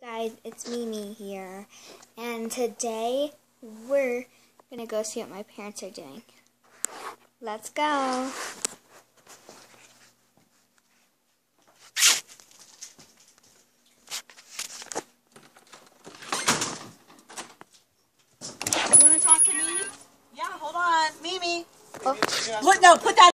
Guys, it's Mimi here, and today we're gonna go see what my parents are doing. Let's go. You wanna talk to Mimi? Yeah, hold on. Mimi. Oh. Put, no, put that